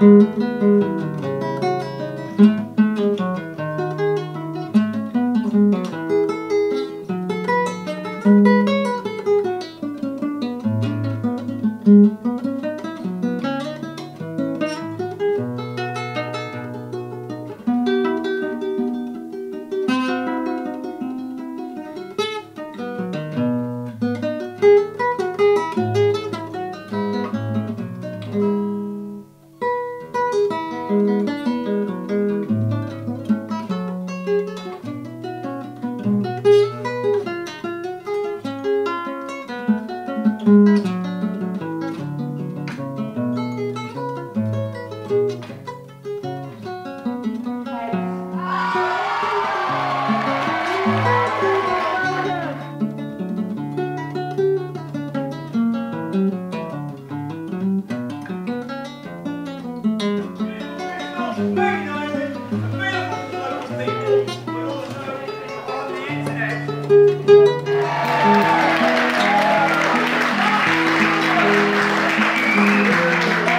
Thank Gracias.